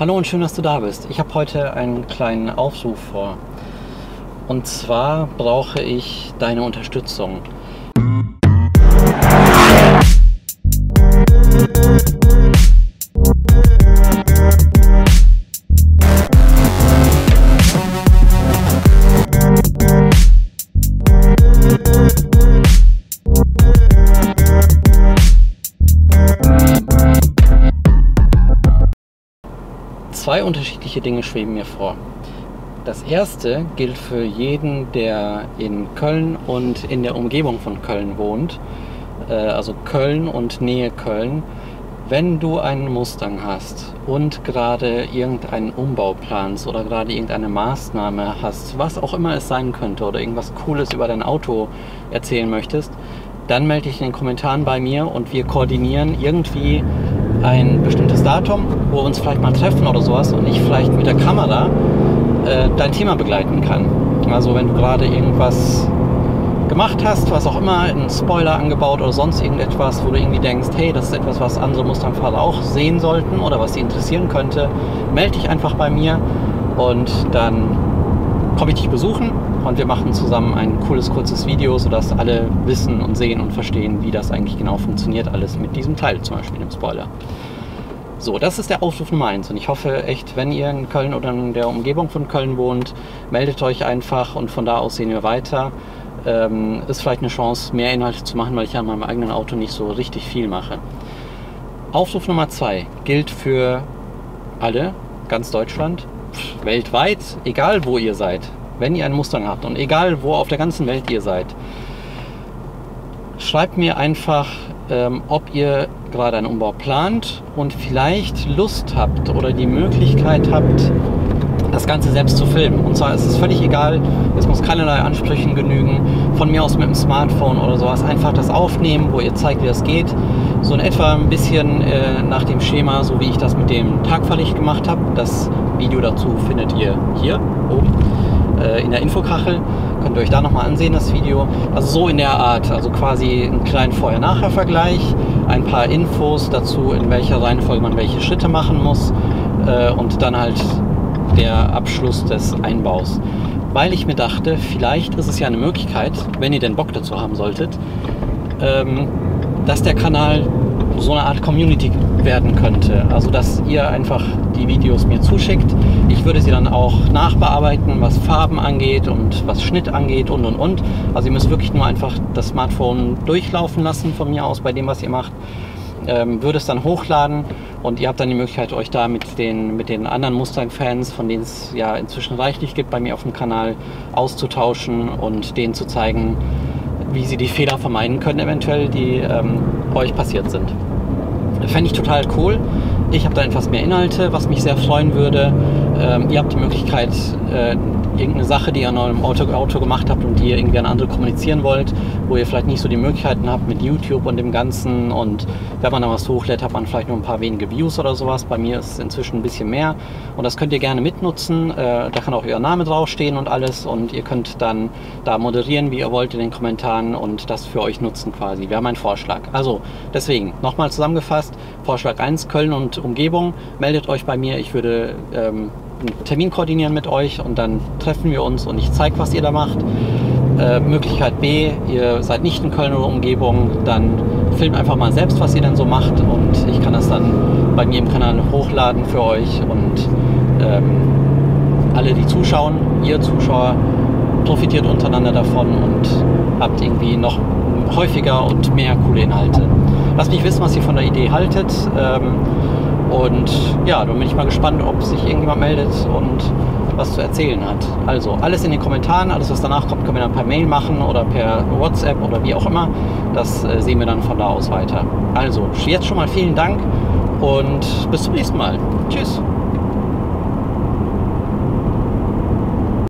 Hallo und schön, dass du da bist. Ich habe heute einen kleinen Aufruf vor. Und zwar brauche ich deine Unterstützung. Zwei unterschiedliche Dinge schweben mir vor. Das erste gilt für jeden, der in Köln und in der Umgebung von Köln wohnt, äh, also Köln und Nähe Köln. Wenn du einen Mustang hast und gerade irgendeinen Umbau planst oder gerade irgendeine Maßnahme hast, was auch immer es sein könnte oder irgendwas Cooles über dein Auto erzählen möchtest, dann melde dich in den Kommentaren bei mir und wir koordinieren irgendwie ein bestimmtes Datum, wo wir uns vielleicht mal treffen oder sowas und ich vielleicht mit der Kamera äh, dein Thema begleiten kann. Also wenn du gerade irgendwas gemacht hast, was auch immer, einen Spoiler angebaut oder sonst irgendetwas, wo du irgendwie denkst, hey, das ist etwas, was andere Mustangfahrer auch sehen sollten oder was sie interessieren könnte, melde dich einfach bei mir und dann komme ich dich besuchen und wir machen zusammen ein cooles, kurzes Video, sodass alle wissen und sehen und verstehen, wie das eigentlich genau funktioniert, alles mit diesem Teil, zum Beispiel dem Spoiler. So, das ist der Aufruf Nummer 1 und ich hoffe echt, wenn ihr in Köln oder in der Umgebung von Köln wohnt, meldet euch einfach und von da aus sehen wir weiter. Ähm, ist vielleicht eine Chance, mehr Inhalte zu machen, weil ich an meinem eigenen Auto nicht so richtig viel mache. Aufruf Nummer 2 gilt für alle, ganz Deutschland, weltweit, egal wo ihr seid, wenn ihr einen Mustang habt und egal wo auf der ganzen Welt ihr seid, schreibt mir einfach, ähm, ob ihr gerade einen Umbau plant und vielleicht Lust habt oder die Möglichkeit habt, das Ganze selbst zu filmen. Und zwar ist es völlig egal, es muss keinerlei Ansprüchen genügen, von mir aus mit dem Smartphone oder sowas, einfach das aufnehmen, wo ihr zeigt, wie das geht. So in etwa ein bisschen äh, nach dem Schema, so wie ich das mit dem Tagverlicht gemacht habe. Das Video dazu findet ihr hier oben äh, in der Infokachel. Könnt ihr euch da nochmal ansehen, das Video. Also so in der Art, also quasi einen kleinen Vorher-Nachher-Vergleich, ein paar Infos dazu, in welcher Reihenfolge man welche Schritte machen muss äh, und dann halt der Abschluss des Einbaus. Weil ich mir dachte, vielleicht ist es ja eine Möglichkeit, wenn ihr den Bock dazu haben solltet, ähm, dass der Kanal so eine Art Community werden könnte. Also dass ihr einfach die Videos mir zuschickt. Ich würde sie dann auch nachbearbeiten, was Farben angeht und was Schnitt angeht und und und. Also ihr müsst wirklich nur einfach das Smartphone durchlaufen lassen von mir aus bei dem, was ihr macht. Ähm, würde es dann hochladen und ihr habt dann die Möglichkeit, euch da mit den, mit den anderen Mustang-Fans, von denen es ja inzwischen reichlich gibt, bei mir auf dem Kanal auszutauschen und denen zu zeigen, wie sie die Fehler vermeiden können, eventuell, die ähm, euch passiert sind. Fände ich total cool. Ich habe da etwas mehr Inhalte, was mich sehr freuen würde. Ähm, ihr habt die Möglichkeit, äh, irgendeine Sache, die ihr an eurem Auto, Auto gemacht habt und die ihr irgendwie an andere kommunizieren wollt, wo ihr vielleicht nicht so die Möglichkeiten habt mit YouTube und dem Ganzen und wenn man da was hochlädt, hat man vielleicht nur ein paar wenige Views oder sowas. Bei mir ist es inzwischen ein bisschen mehr und das könnt ihr gerne mitnutzen. Äh, da kann auch euer Name draufstehen und alles und ihr könnt dann da moderieren, wie ihr wollt in den Kommentaren und das für euch nutzen quasi. Wir haben einen Vorschlag. Also deswegen nochmal zusammengefasst, Vorschlag 1, Köln und Umgebung, meldet euch bei mir. Ich würde ähm, einen Termin koordinieren mit euch und dann treffen wir uns und ich zeige, was ihr da macht. Äh, Möglichkeit B, ihr seid nicht in Köln oder Umgebung, dann filmt einfach mal selbst, was ihr dann so macht und ich kann das dann bei mir im Kanal hochladen für euch und ähm, alle, die zuschauen, ihr Zuschauer, profitiert untereinander davon und habt irgendwie noch häufiger und mehr coole Inhalte. Lasst mich wissen, was ihr von der Idee haltet. Ähm, und ja, dann bin ich mal gespannt, ob sich irgendjemand meldet und was zu erzählen hat. Also alles in den Kommentaren, alles was danach kommt, können wir dann per Mail machen oder per WhatsApp oder wie auch immer. Das äh, sehen wir dann von da aus weiter. Also jetzt schon mal vielen Dank und bis zum nächsten Mal. Tschüss.